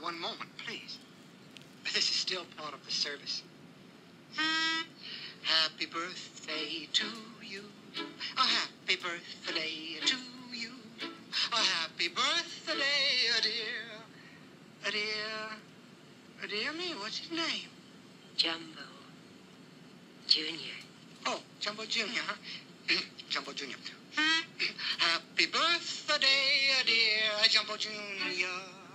one moment, please. This is still part of the service. Happy birthday to you. A happy birthday to you. A happy birthday, dear. Dear. Dear me, what's his name? Jumbo Junior. Oh, Jumbo Jr., huh? Jumbo Jr. Happy birthday, dear Jumbo Jr.